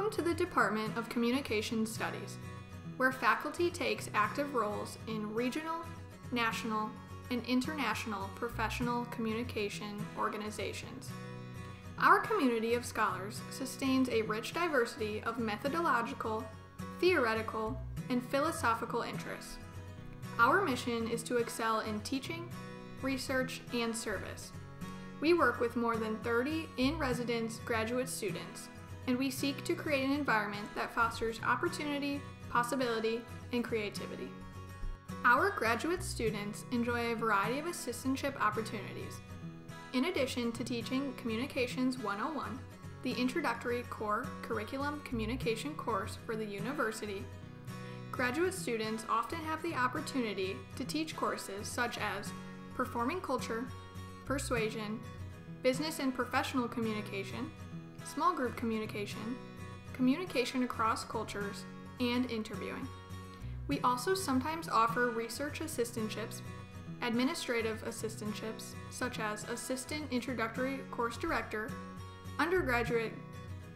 Welcome to the Department of Communication Studies, where faculty takes active roles in regional, national, and international professional communication organizations. Our community of scholars sustains a rich diversity of methodological, theoretical, and philosophical interests. Our mission is to excel in teaching, research, and service. We work with more than 30 in residence graduate students, and we seek to create an environment that fosters opportunity, possibility, and creativity. Our graduate students enjoy a variety of assistantship opportunities. In addition to teaching Communications 101, the introductory core curriculum communication course for the university, graduate students often have the opportunity to teach courses such as performing culture, persuasion, business and professional communication, small group communication, communication across cultures, and interviewing. We also sometimes offer research assistantships, administrative assistantships, such as assistant introductory course director, undergraduate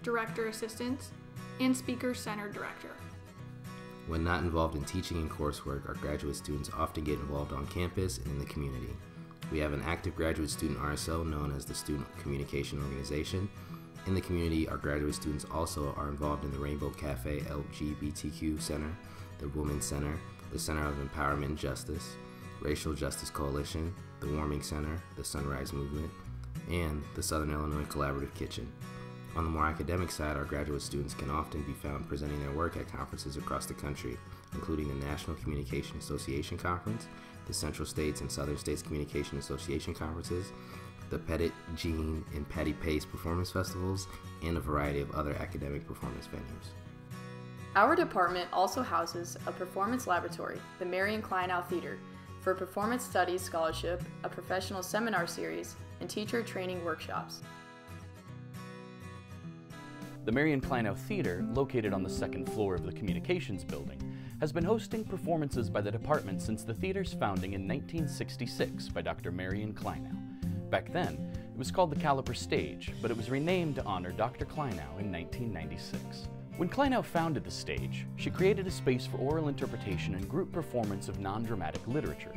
director assistants, and speaker center director. When not involved in teaching and coursework, our graduate students often get involved on campus and in the community. We have an active graduate student RSO known as the Student Communication Organization. In the community, our graduate students also are involved in the Rainbow Cafe LGBTQ Center, the Women's Center, the Center of Empowerment and Justice, Racial Justice Coalition, the Warming Center, the Sunrise Movement, and the Southern Illinois Collaborative Kitchen. On the more academic side, our graduate students can often be found presenting their work at conferences across the country, including the National Communication Association Conference, the Central States and Southern States Communication Association Conferences, the Petit, Jean, and Patti Pace Performance Festivals, and a variety of other academic performance venues. Our department also houses a performance laboratory, the Marion Kleinau Theater, for Performance Studies Scholarship, a professional seminar series, and teacher training workshops. The Marion Kleinau Theater, located on the second floor of the Communications Building, has been hosting performances by the department since the theater's founding in 1966 by Dr. Marion Kleinau. Back then, it was called the Calipre Stage, but it was renamed to honor Dr. Kleinau in 1996. When Kleinau founded the stage, she created a space for oral interpretation and group performance of non-dramatic literature.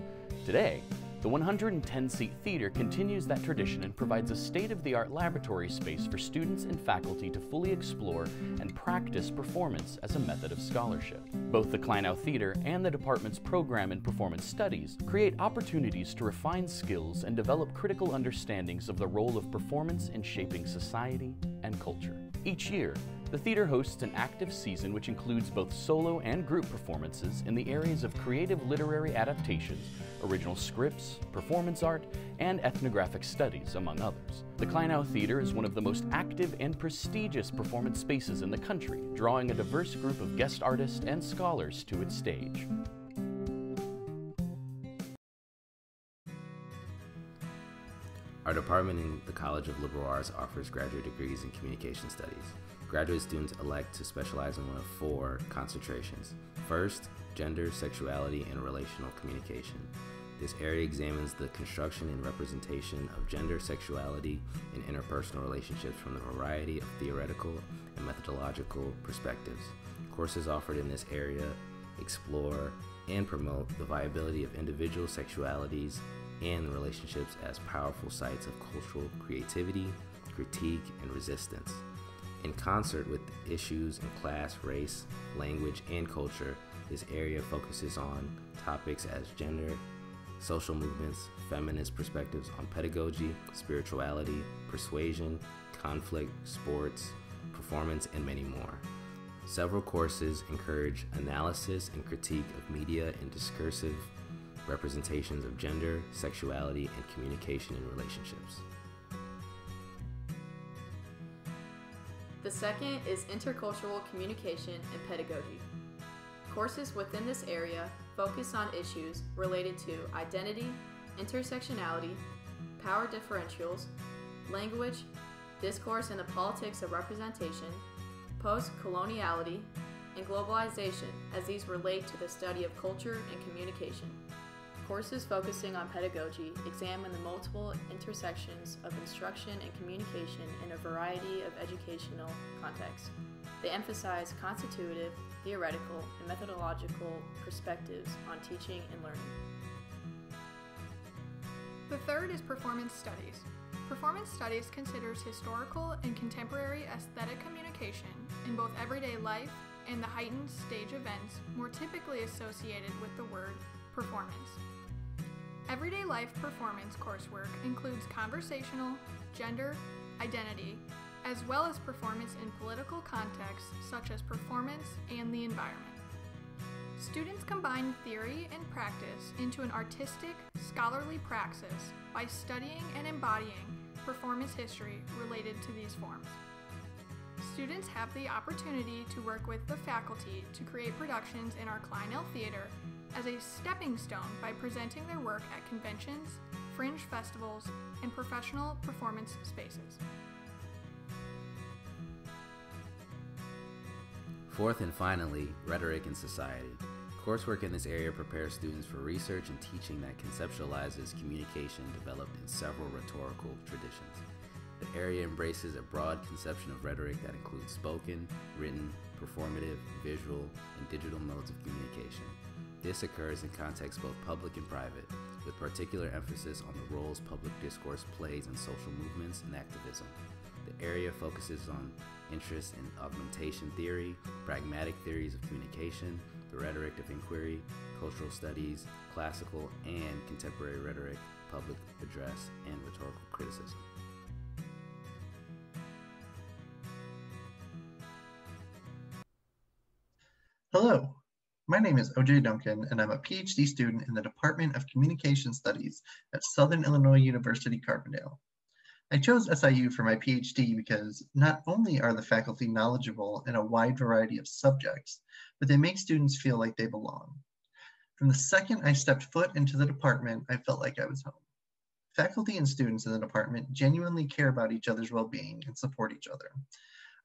Today, the 110-seat theater continues that tradition and provides a state-of-the-art laboratory space for students and faculty to fully explore and practice performance as a method of scholarship. Both the Kleinau Theater and the department's program in performance studies create opportunities to refine skills and develop critical understandings of the role of performance in shaping society and culture. Each year, the theater hosts an active season which includes both solo and group performances in the areas of creative literary adaptations, original scripts, performance art, and ethnographic studies, among others. The Kleinau Theater is one of the most active and prestigious performance spaces in the country, drawing a diverse group of guest artists and scholars to its stage. Our department in the College of Liberal Arts offers graduate degrees in communication studies. Graduate students elect to specialize in one of four concentrations. First, gender, sexuality, and relational communication. This area examines the construction and representation of gender, sexuality, and interpersonal relationships from a variety of theoretical and methodological perspectives. Courses offered in this area explore and promote the viability of individual sexualities and relationships as powerful sites of cultural creativity, critique, and resistance. In concert with issues in class, race, language, and culture, this area focuses on topics as gender, social movements, feminist perspectives on pedagogy, spirituality, persuasion, conflict, sports, performance, and many more. Several courses encourage analysis and critique of media and discursive representations of gender, sexuality, and communication in relationships. The second is intercultural communication and pedagogy. Courses within this area focus on issues related to identity, intersectionality, power differentials, language, discourse and the politics of representation, post coloniality, and globalization as these relate to the study of culture and communication. Courses focusing on pedagogy examine the multiple intersections of instruction and communication in a variety of educational contexts. They emphasize constitutive, theoretical, and methodological perspectives on teaching and learning. The third is performance studies. Performance studies considers historical and contemporary aesthetic communication in both everyday life and the heightened stage events more typically associated with the word performance. Everyday life performance coursework includes conversational, gender, identity, as well as performance in political contexts such as performance and the environment. Students combine theory and practice into an artistic, scholarly praxis by studying and embodying performance history related to these forms. Students have the opportunity to work with the faculty to create productions in our Kleinau Theater as a stepping stone by presenting their work at conventions, fringe festivals, and professional performance spaces. Fourth and finally, rhetoric and society. Coursework in this area prepares students for research and teaching that conceptualizes communication developed in several rhetorical traditions. The area embraces a broad conception of rhetoric that includes spoken, written, performative, visual, and digital modes of communication. This occurs in contexts both public and private, with particular emphasis on the roles public discourse plays in social movements and activism. The area focuses on interest in argumentation theory, pragmatic theories of communication, the rhetoric of inquiry, cultural studies, classical and contemporary rhetoric, public address, and rhetorical criticism. Hello, my name is OJ Duncan, and I'm a PhD student in the Department of Communication Studies at Southern Illinois University Carbondale. I chose SIU for my PhD because not only are the faculty knowledgeable in a wide variety of subjects, but they make students feel like they belong. From the second I stepped foot into the department, I felt like I was home. Faculty and students in the department genuinely care about each other's well-being and support each other.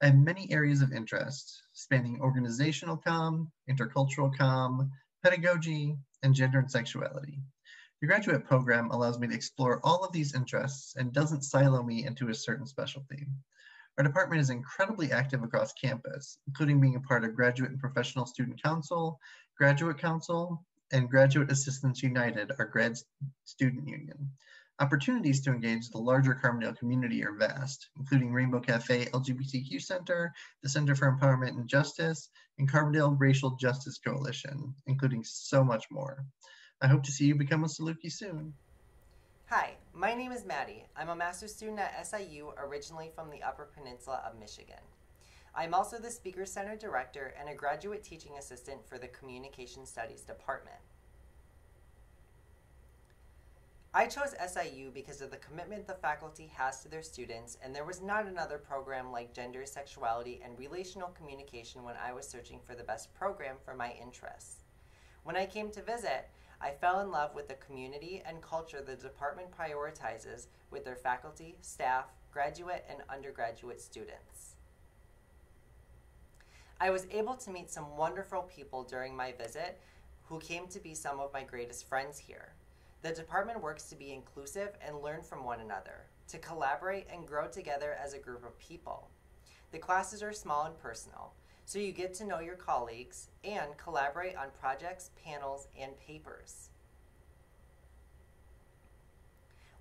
I have many areas of interest, spanning organizational comm, intercultural comm, pedagogy, and gender and sexuality. The graduate program allows me to explore all of these interests and doesn't silo me into a certain specialty. Our department is incredibly active across campus, including being a part of Graduate and Professional Student Council, Graduate Council, and Graduate Assistants United, our grad student union. Opportunities to engage the larger Carbondale community are vast, including Rainbow Cafe LGBTQ Center, the Center for Empowerment and Justice, and Carbondale Racial Justice Coalition, including so much more. I hope to see you become a Saluki soon. Hi, my name is Maddie. I'm a master's student at SIU, originally from the Upper Peninsula of Michigan. I'm also the Speaker Center Director and a graduate teaching assistant for the Communication Studies Department. I chose SIU because of the commitment the faculty has to their students, and there was not another program like gender, sexuality, and relational communication when I was searching for the best program for my interests. When I came to visit, I fell in love with the community and culture the department prioritizes with their faculty, staff, graduate, and undergraduate students. I was able to meet some wonderful people during my visit who came to be some of my greatest friends here. The department works to be inclusive and learn from one another, to collaborate and grow together as a group of people. The classes are small and personal, so you get to know your colleagues and collaborate on projects, panels, and papers.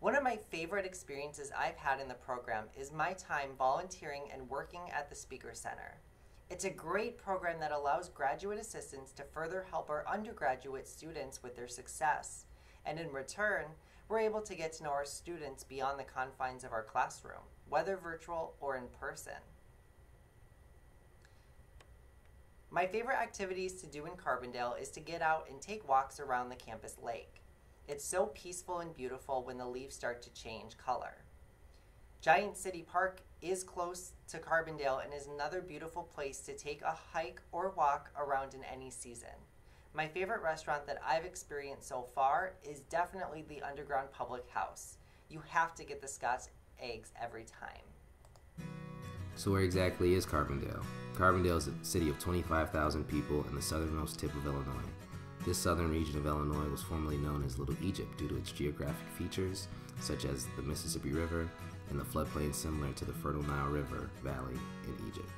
One of my favorite experiences I've had in the program is my time volunteering and working at the Speaker Center. It's a great program that allows graduate assistants to further help our undergraduate students with their success. And in return, we're able to get to know our students beyond the confines of our classroom, whether virtual or in person. My favorite activities to do in Carbondale is to get out and take walks around the campus lake. It's so peaceful and beautiful when the leaves start to change color. Giant City Park is close to Carbondale and is another beautiful place to take a hike or walk around in any season. My favorite restaurant that I've experienced so far is definitely the Underground Public House. You have to get the Scotch eggs every time. So, where exactly is Carbondale? Carbondale is a city of 25,000 people in the southernmost tip of Illinois. This southern region of Illinois was formerly known as Little Egypt due to its geographic features, such as the Mississippi River and the floodplain similar to the Fertile Nile River Valley in Egypt.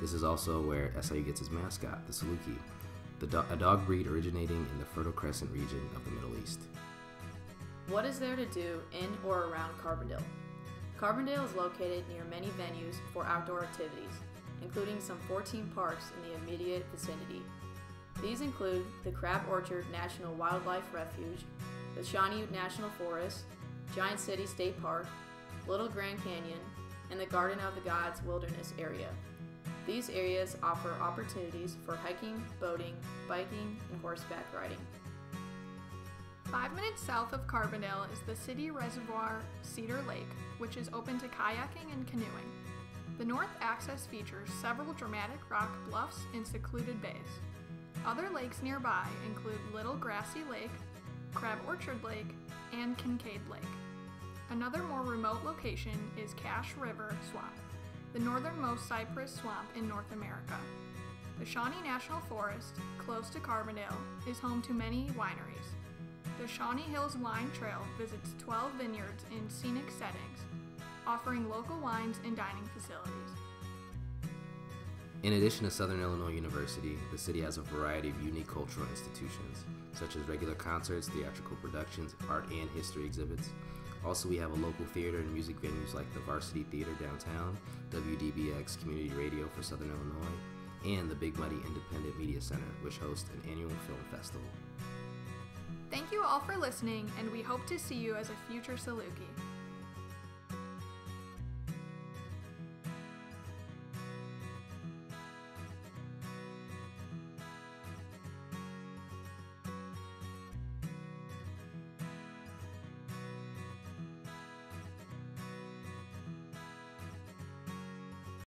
This is also where SIU gets its mascot, the Saluki, do- a dog breed originating in the Fertile Crescent region of the Middle East. What is there to do in or around Carbondale? Carbondale is located near many venues for outdoor activities, including some 14 parks in the immediate vicinity. These include the Crab Orchard National Wildlife Refuge, the Shawnee National Forest, Giant City State Park, Little Grand Canyon, and the Garden of the Gods Wilderness area. These areas offer opportunities for hiking, boating, biking, and horseback riding. Five minutes south of Carbondale is the city reservoir Cedar Lake, which is open to kayaking and canoeing. The north access features several dramatic rock bluffs and secluded bays. Other lakes nearby include Little Grassy Lake, Crab Orchard Lake, and Kincaid Lake. Another more remote location is Cache River Swamp, the northernmost cypress swamp in North America. The Shawnee National Forest, close to Carbondale, is home to many wineries. The Shawnee Hills Wine Trail visits 12 vineyards in scenic settings, offering local wines and dining facilities. In addition to Southern Illinois University, the city has a variety of unique cultural institutions, such as regular concerts, theatrical productions, art and history exhibits. Also, we have a local theater and music venues like the Varsity Theater downtown, WDBX Community Radio for Southern Illinois, and the Big Muddy Independent Media Center, which hosts an annual film festival. Thank you all for listening, and we hope to see you as a future Saluki.